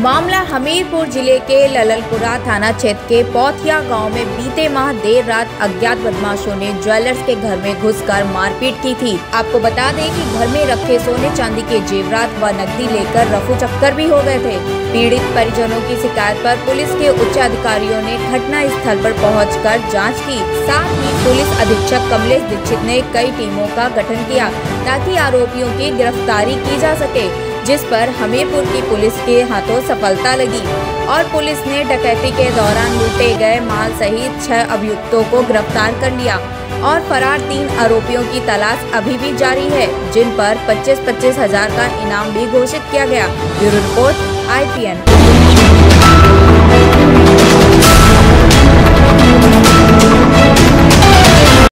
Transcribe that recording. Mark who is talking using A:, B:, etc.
A: हमीरपुर ज़िले के लललपुरा थाना क्षेत्र के पौथिया गाँव में बीते माह देर रात अज्ञात बदमाशों ने ज्वेलर्स के घर में घुसकर मारपीट की थी। आपको बता दें कि घर में रखे सोने चांदी के जेवरात व नकदी लेकर रफू चक्कर भी हो गए थे। पीड़ित परिजनों की शिकायत पर पुलिस के उच्च अधिकारियों ने घटना स्थल पर पहुंचकर जाँच की। साथ ही पुलिस अधीक्षक कमलेश दीक्षित ने कई टीमों का गठन किया ताकि आरोपियों की गिरफ्तारी की जा सके। जिस पर हमीरपुर की पुलिस के हाथों सफलता लगी और पुलिस ने डकैती के दौरान लूटे गए माल सहित छह अभियुक्तों को गिरफ़्तार कर लिया और फरार तीन आरोपियों की तलाश अभी भी जारी है, जिन पर 25-25 हज़ार का इनाम भी घोषित किया गया। ब्यूरो रिपोर्ट आई